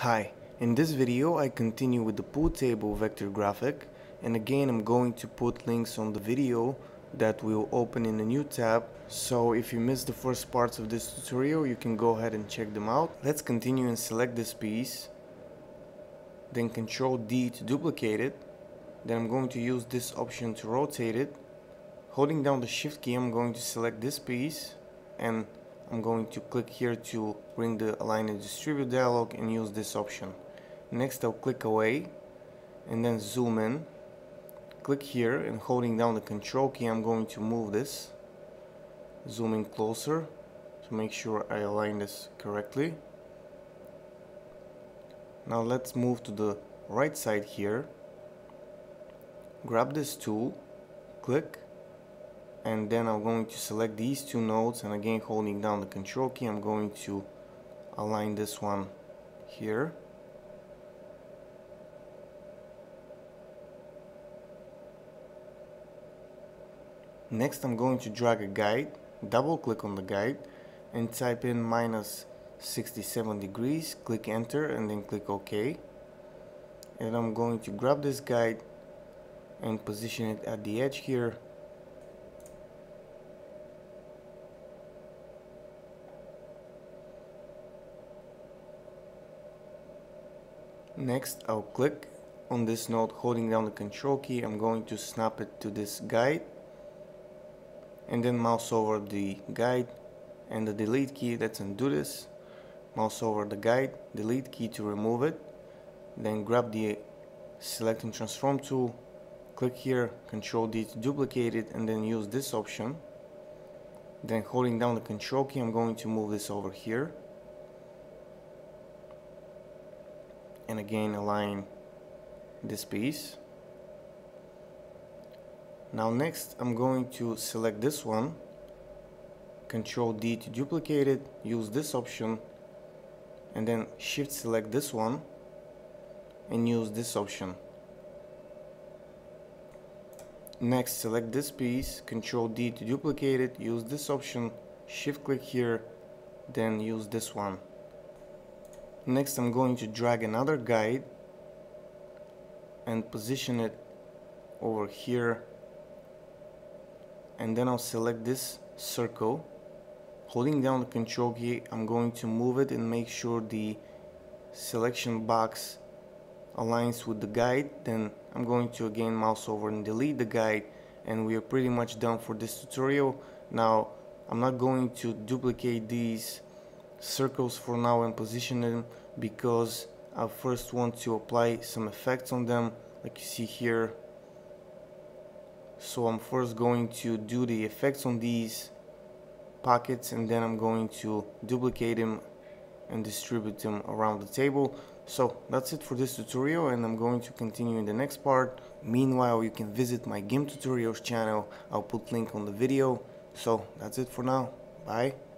Hi, in this video I continue with the pool table vector graphic and again I'm going to put links on the video that will open in a new tab. So if you missed the first parts of this tutorial you can go ahead and check them out. Let's continue and select this piece then control D to duplicate it. Then I'm going to use this option to rotate it. Holding down the shift key I'm going to select this piece and I'm going to click here to bring the align and distribute dialog and use this option. Next I'll click away and then zoom in. Click here and holding down the control key I'm going to move this. Zoom in closer to make sure I align this correctly. Now let's move to the right side here. Grab this tool, click and then I'm going to select these two nodes and again holding down the control key I'm going to align this one here. Next I'm going to drag a guide double click on the guide and type in minus 67 degrees click enter and then click OK. And I'm going to grab this guide and position it at the edge here Next, I'll click on this node holding down the control key. I'm going to snap it to this guide and then mouse over the guide and the delete key. Let's undo this. Mouse over the guide, delete key to remove it. Then grab the select and transform tool, click here, control D to duplicate it and then use this option. Then holding down the control key, I'm going to move this over here and again align this piece. Now next I'm going to select this one. Control D to duplicate it use this option and then shift select this one and use this option. Next select this piece control D to duplicate it use this option shift click here then use this one Next I'm going to drag another guide and position it over here. And then I'll select this circle. Holding down the control key I'm going to move it and make sure the selection box aligns with the guide. Then I'm going to again mouse over and delete the guide and we are pretty much done for this tutorial. Now I'm not going to duplicate these circles for now and position them because I first want to apply some effects on them like you see here. So I'm first going to do the effects on these pockets and then I'm going to duplicate them and distribute them around the table. So that's it for this tutorial and I'm going to continue in the next part. Meanwhile you can visit my GIMP tutorials channel. I'll put link on the video. So that's it for now. Bye